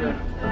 Yeah.